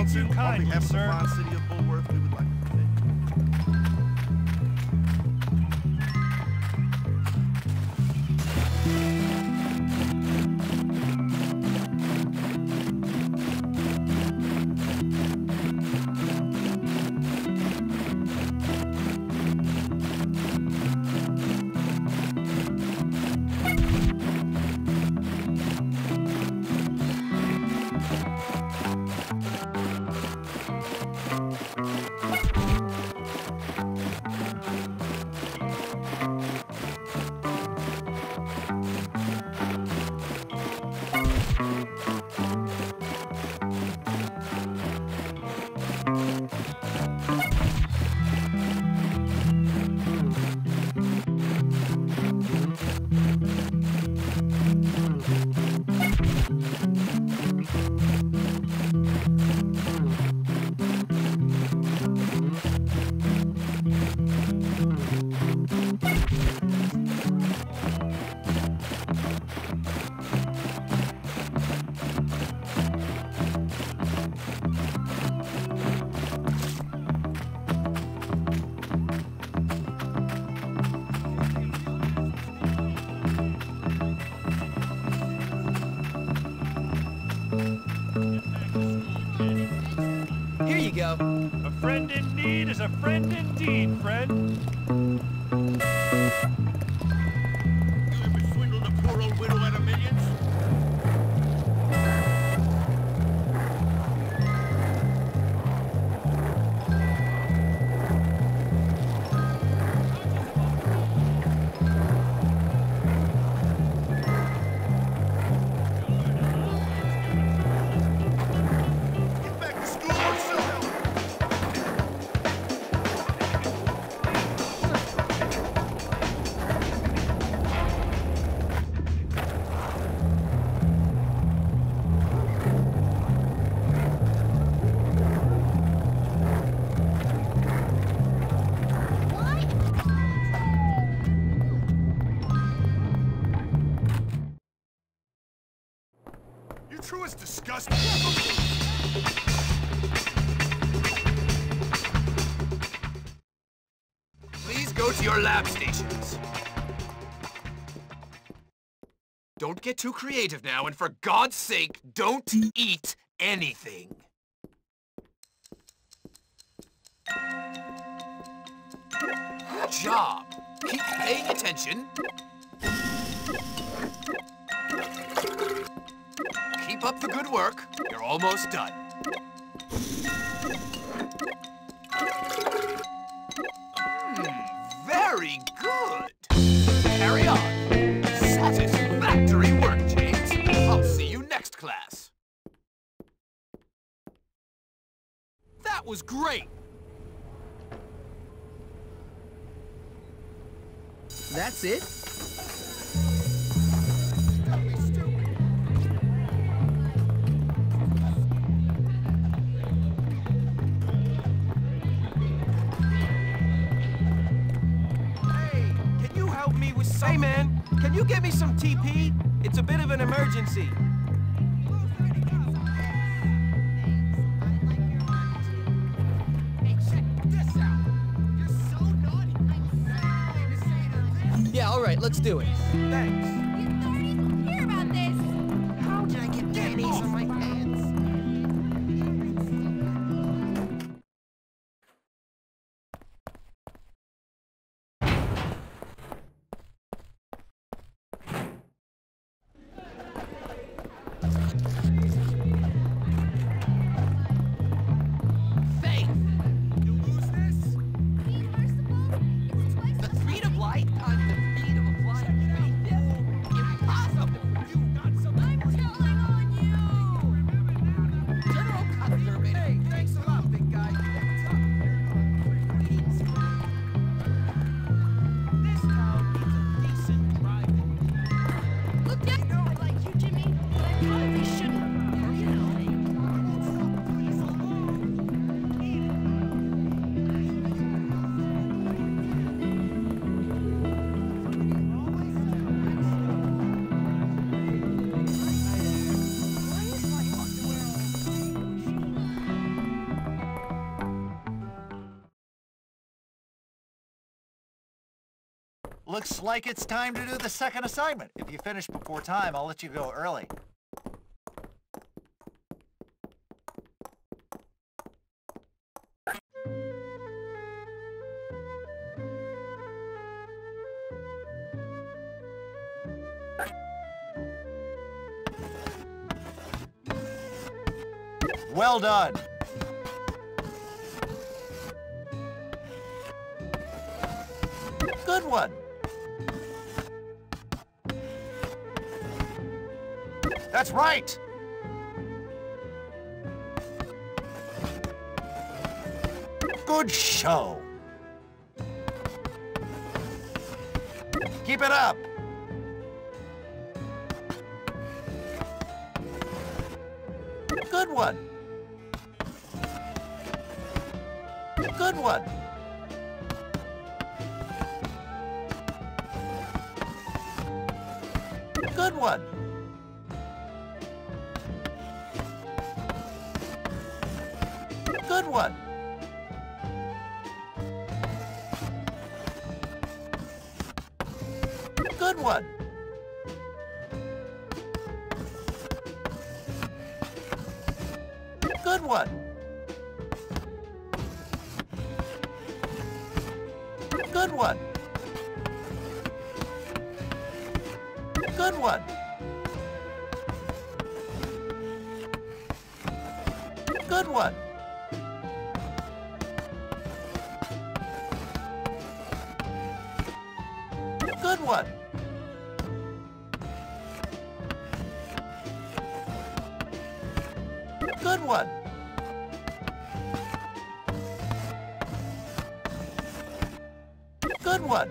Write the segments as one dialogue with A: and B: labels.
A: Officer
B: Thank you
A: Wilson, on
B: kindly,
A: behalf of the
B: sir.
C: Here
B: friend in need is a friend indeed, friend.
D: Your lab stations. Don't get too creative now, and for God's sake, don't eat anything. Job. Keep paying attention. Keep up the good work. You're almost done. Class. That was great.
C: That's it?
E: Hey, can you help me with some... Hey, man, can you get me some TP? It's a bit of an emergency.
C: All right, let's do it.
E: Thanks.
F: Looks like it's time to do the second assignment. If you finish before time, I'll let you go early. Well done. Good one. That's right. Good show. Keep it up. Good one. Good one. Good one. Good one. Good one. Good one. Good one. Good one. Good one. Good one.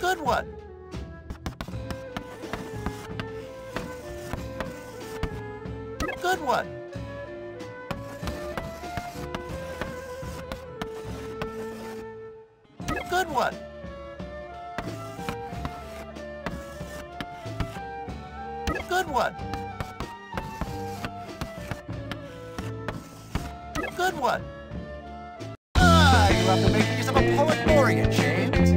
F: Good one. Good one. One. Good one. Ah, you have to make use of a poet laureate, James.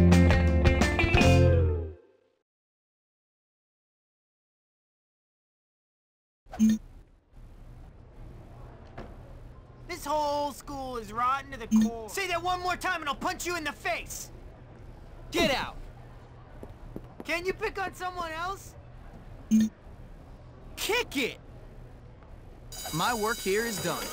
G: This whole school is rotten to the core. Say that one more time and I'll punch you in the face!
E: Get out!
G: Can you pick on someone else?
E: Kick it! My work here is done.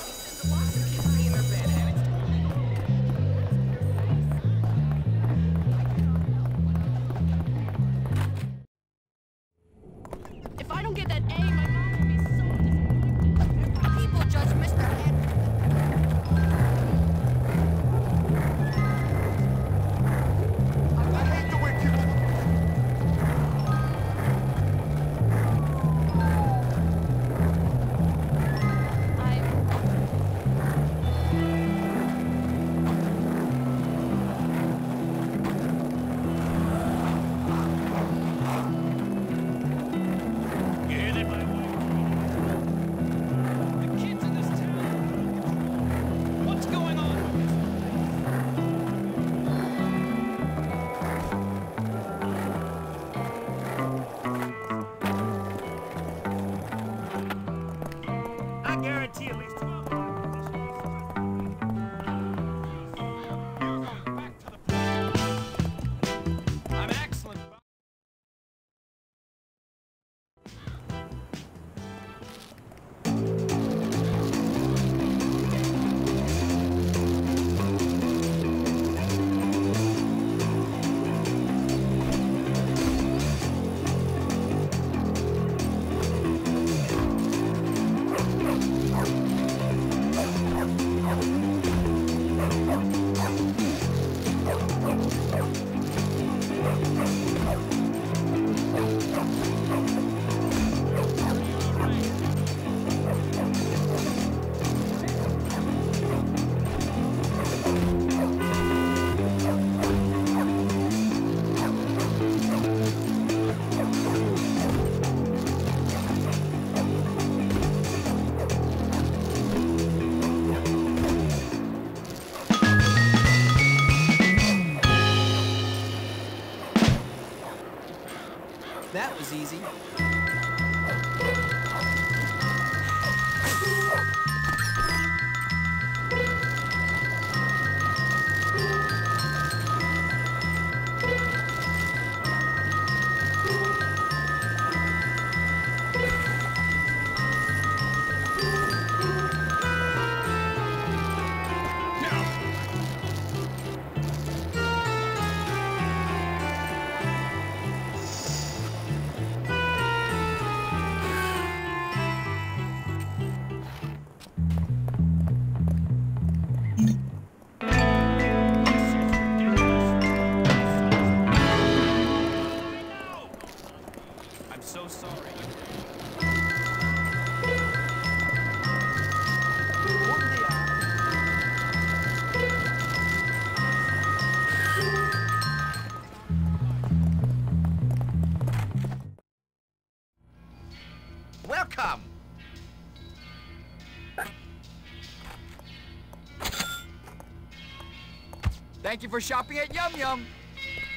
C: Thank you for shopping at Yum Yum.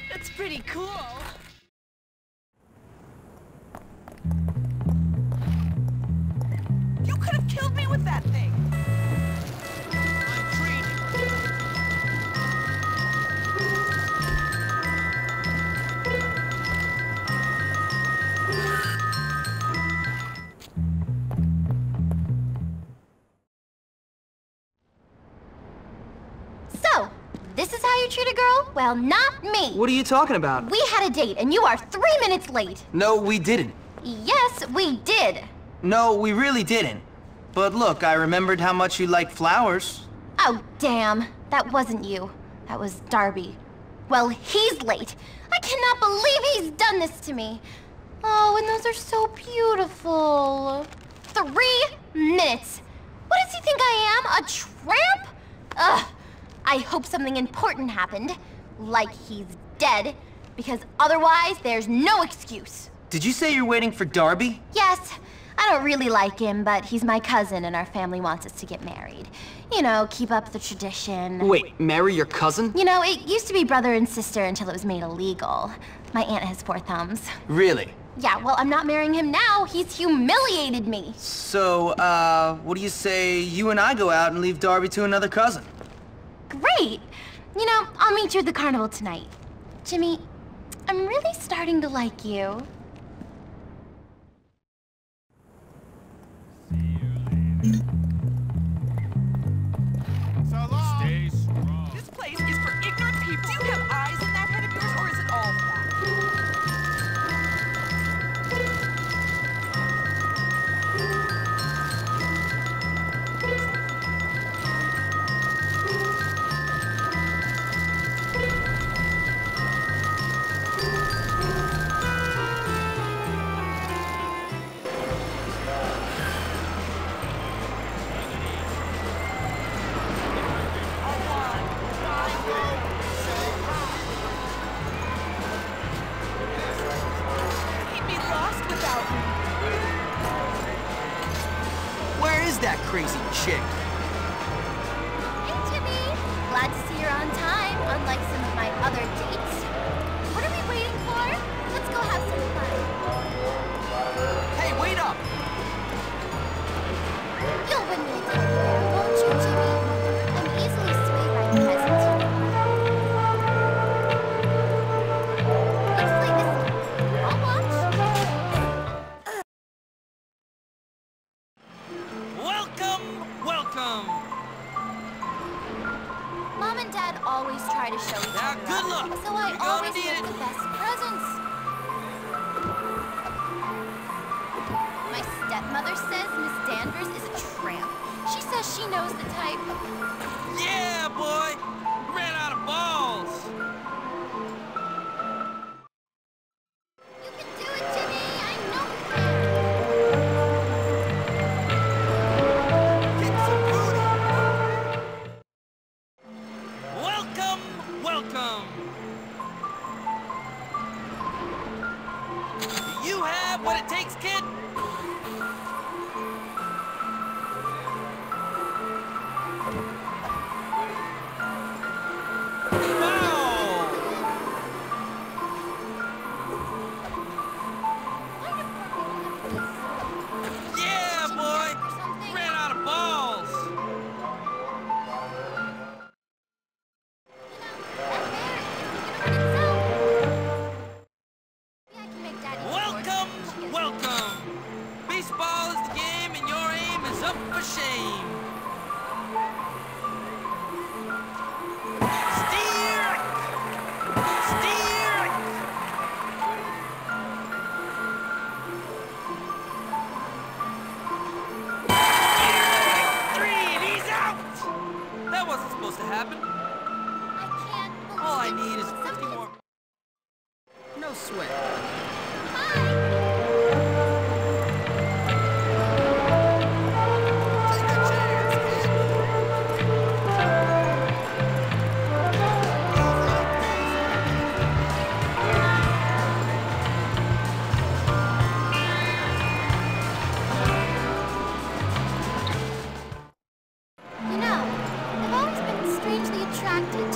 H: That's pretty cool.
I: Well, not me.
C: What are you talking about?
I: We had a date, and you are three minutes late.
F: No, we didn't.
I: Yes, we did.
F: No, we really didn't. But look, I remembered how much you like flowers.
I: Oh, damn. That wasn't you. That was Derby. Well, he's late. I cannot believe he's done this to me. Oh, and those are so beautiful. Three minutes. What does he think I am? A tramp? Ugh. I hope something important happened. Like he's dead. Because otherwise, there's no excuse.
F: Did you say you're waiting for Derby?
I: Yes, I don't really like him, but he's my cousin and our family wants us to get married. You know, keep up the tradition.
C: Wait, marry your cousin?
I: You know, it used to be brother and sister until it was made illegal. My aunt has four thumbs.
F: Really?
I: Yeah, well, I'm not marrying him now. He's humiliated me.
F: So, uh, what do you say you and I go out and leave Derby to another cousin?
I: Great. You know, I'll meet you at the carnival tonight. Jimmy, I'm really starting to like you.
C: Crazy?
I: Hey, Jimmy. Glad to see you're on time, unlike some of my other dates. What are we waiting for? Let's go have some fun. She knows the type.
E: Yeah, boy.
I: Strangely